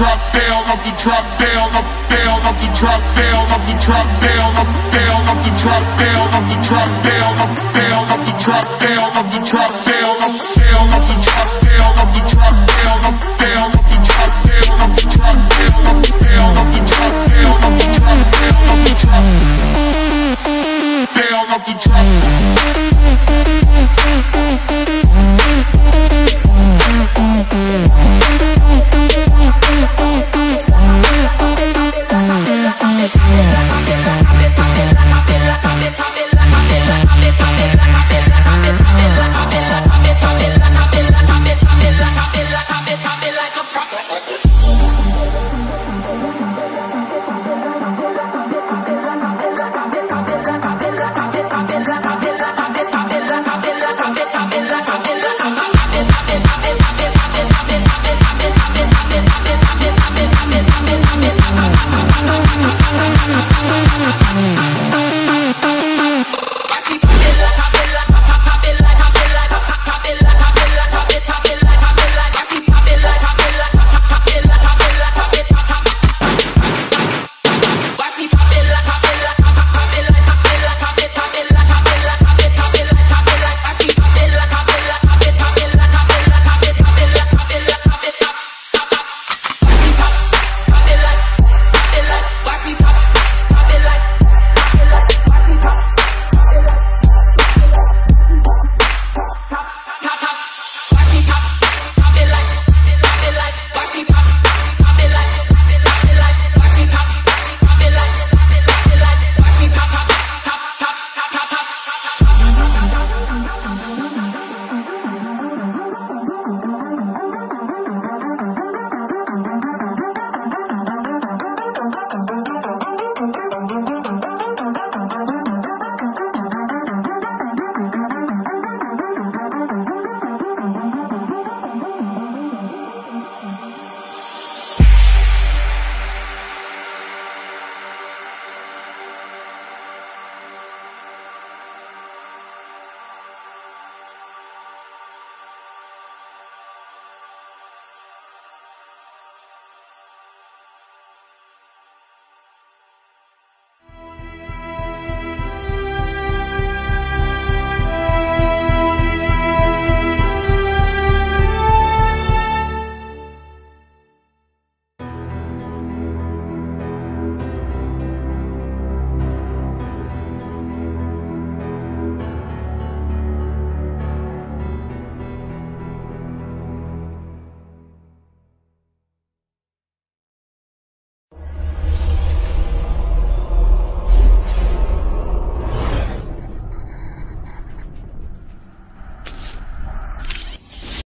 drop dead off the drop down, off down, off the drop down, off the drop down, off down, off the drop down, off the drop down,